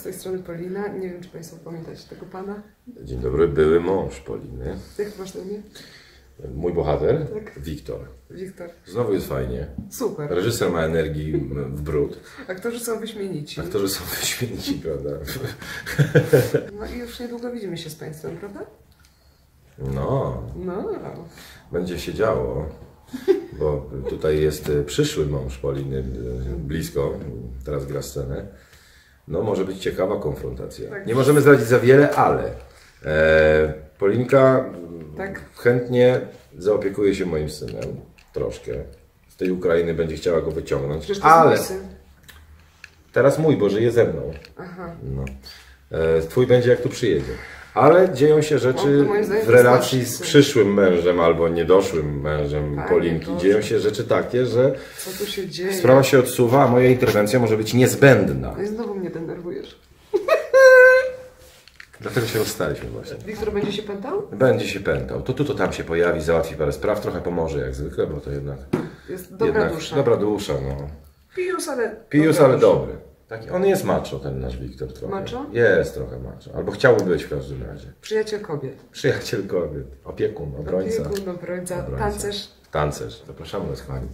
Z tej strony Polina. Nie wiem, czy Państwo pamiętacie tego pana. Dzień dobry, były mąż Poliny. Jak masz na imię? Mój bohater? Tak. Wiktor. Wiktor. Znowu jest fajnie. Super. Reżyser ma energii w brud. Aktorzy są wyśmienici. Aktorzy są wyśmienici, prawda? No i już niedługo widzimy się z Państwem, prawda? No, No. będzie się działo. Bo tutaj jest przyszły mąż Poliny e, blisko, teraz gra scenę. No, może być ciekawa konfrontacja. Tak. Nie możemy zdradzić za wiele, ale e, Polinka Tak. chętnie zaopiekuje się moim synem. Troszkę. Z tej Ukrainy będzie chciała go wyciągnąć. Przecież Ale teraz mój, bo żyje ze mną. Aha. No. E, twój będzie jak tu przyjedzie. Ale dzieją się rzeczy No, w relacji z przyszłym mężem albo niedoszłym mężem Panie Polinki. Boże. Dzieją się rzeczy takie, że Co tu się dzieje? sprawa się odsuwa, a moja interwencja może być niezbędna. No i znowu mnie denerwujesz. Dlatego się rozstaliśmy właśnie. Wiktor będzie się pętał? Będzie się pętał. To tu, to tam się pojawi, załatwi parę spraw, trochę pomoże jak zwykle, bo to jednak... Jest dobra jednak dusza. Dobra dusza, no. Pijus, ale... Pijus, dobra ale dusza. dobry. Taki, on jest macho, ten nasz Wiktor trochę. Macho? Jest trochę macho. Albo chciałby być w każdym razie. Przyjaciel kobiet. Przyjaciel kobiet, opiekun, obrońca. Opiekun, obrońca, Obrońca. tancerz. Tancerz. Zapraszamy Was, kochani.